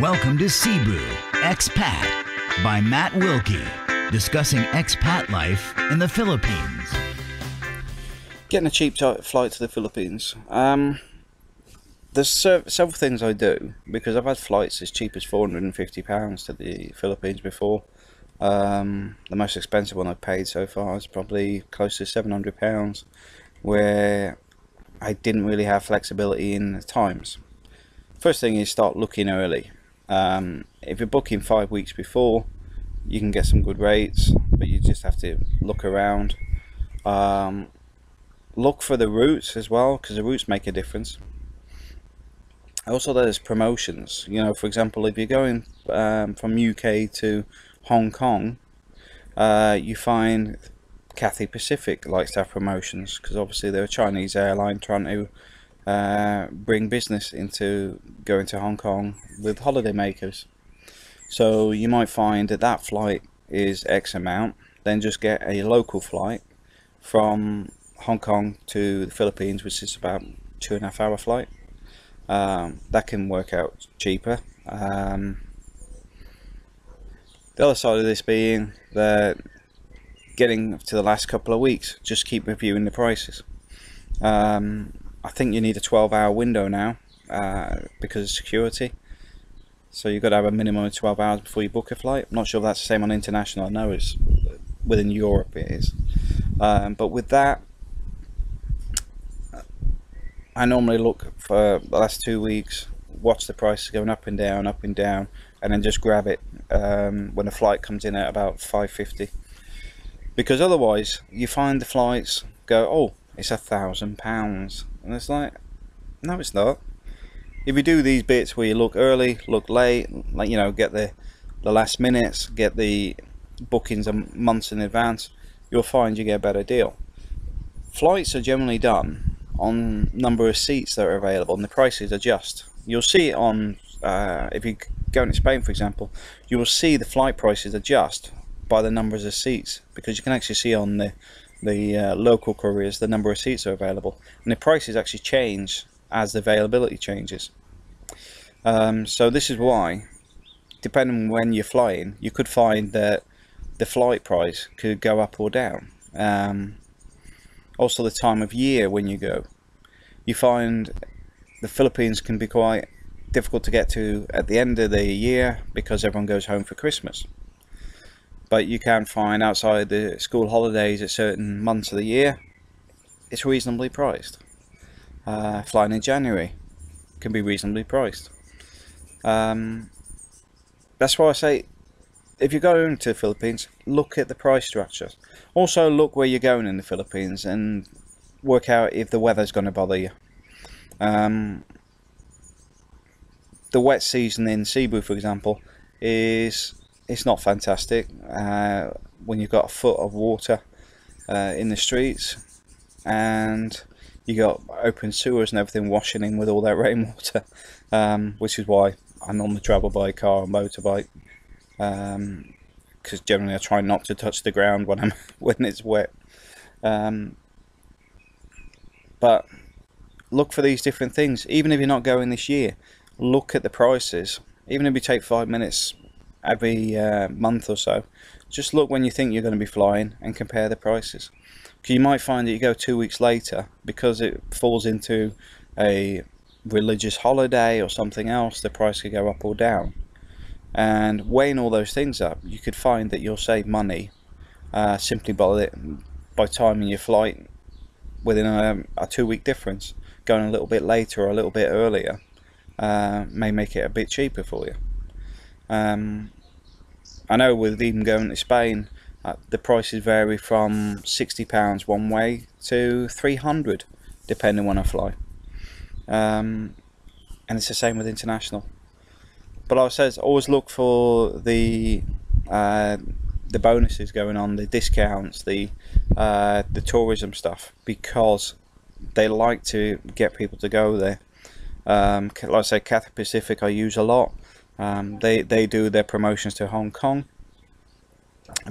Welcome to Cebu Expat by Matt Wilkie, discussing expat life in the Philippines. Getting a cheap flight to the Philippines. Um, there's several things I do because I've had flights as cheap as four hundred and fifty pounds to the Philippines before. Um, the most expensive one I've paid so far is probably close to seven hundred pounds, where I didn't really have flexibility in the times. First thing is start looking early. Um, if you're booking five weeks before, you can get some good rates, but you just have to look around. Um, look for the routes as well, because the routes make a difference. Also, there's promotions. You know, for example, if you're going um, from UK to Hong Kong, uh, you find Cathay Pacific likes to have promotions because obviously they're a Chinese airline trying to uh, bring business into going to Hong Kong with holidaymakers. So you might find that that flight is X amount, then just get a local flight from Hong Kong to the Philippines, which is about two and a half hour flight. Um, that can work out cheaper. Um, the other side of this being that getting to the last couple of weeks, just keep reviewing the prices. Um, I think you need a 12 hour window now uh, because of security. So you've got to have a minimum of 12 hours before you book a flight. I'm not sure if that's the same on international. I know it's within Europe it is. Um, but with that, I normally look for the last two weeks, watch the prices going up and down, up and down, and then just grab it um, when a flight comes in at about 550. Because otherwise, you find the flights go, oh, it's a thousand pounds, and it's like, no, it's not. If you do these bits where you look early, look late, like you know, get the the last minutes, get the bookings months in advance, you'll find you get a better deal. Flights are generally done on number of seats that are available, and the prices adjust. You'll see it on uh, if you go into Spain, for example, you will see the flight prices adjust by the numbers of seats because you can actually see on the the uh, local couriers the number of seats are available, and the prices actually change as the availability changes. Um, so this is why, depending on when you're flying, you could find that the flight price could go up or down. Um, also, the time of year when you go, you find the Philippines can be quite difficult to get to at the end of the year because everyone goes home for Christmas. But you can find outside the school holidays at certain months of the year, it's reasonably priced. Uh, flying in January can be reasonably priced. Um, that's why I say if you're going to the Philippines, look at the price structures. Also, look where you're going in the Philippines and work out if the weather's going to bother you. Um, the wet season in Cebu, for example, is it's not fantastic uh, when you've got a foot of water uh, in the streets and you got open sewers and everything washing in with all that rainwater, um, which is why I normally travel by car or motorbike because um, generally I try not to touch the ground when I'm when it's wet. Um, but look for these different things, even if you're not going this year. Look at the prices, even if you take five minutes every uh, month or so. Just look when you think you're going to be flying and compare the prices. You might find that you go two weeks later because it falls into a religious holiday or something else, the price could go up or down. And weighing all those things up, you could find that you'll save money uh, simply by by timing your flight within a, a two week difference. Going a little bit later or a little bit earlier uh, may make it a bit cheaper for you. Um, I know with even going to Spain, uh, the prices vary from £60 one way to 300 depending when I fly. Um, and it's the same with international. But like I said, always look for the uh, the bonuses going on, the discounts, the uh, the tourism stuff, because they like to get people to go there. Um, like I say, Cathay Pacific I use a lot. Um, they they do their promotions to Hong Kong,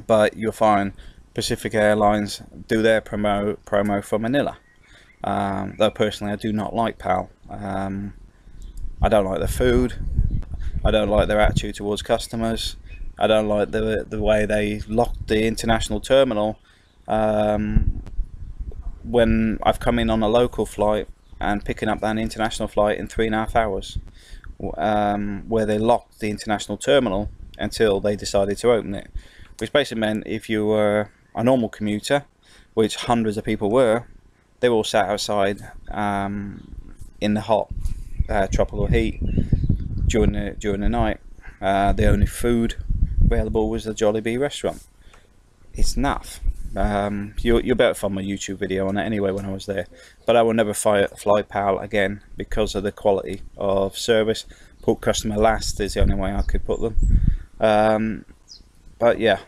but you'll find Pacific Airlines do their promo promo for Manila. Um, though personally, I do not like PAL. Um, I don't like the food. I don't like their attitude towards customers. I don't like the the way they locked the international terminal um, when I've come in on a local flight and picking up that international flight in three and a half hours, um, where they locked the international terminal until they decided to open it, which basically meant if you were a normal commuter, which hundreds of people were, they were all sat outside um, in the hot uh, tropical heat during the during the night. Uh, the only food available was the Jollibee restaurant. It's naff. Um, you, you'll better find my YouTube video on it anyway when I was there. But I will never fly, fly PAL again because of the quality of service. Put customer last is the only way I could put them. Um, but yeah.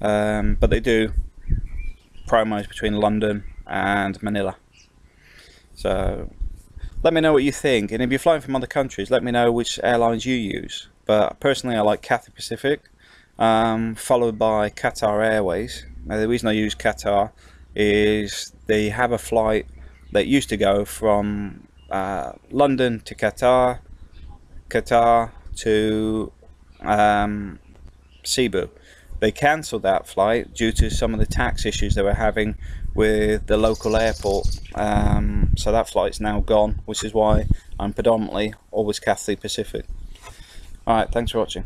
Um, but they do promos between London and Manila. So let me know what you think. And if you're flying from other countries, let me know which airlines you use. But personally, I like Cathay Pacific um, followed by Qatar Airways. Now, the reason I use Qatar is they have a flight that used to go from uh, London to Qatar, Qatar to um, Cebu. They cancelled that flight due to some of the tax issues they were having with the local airport. Um, so that flight's now gone, which is why I'm predominantly always Cathay Pacific. Alright, thanks for watching.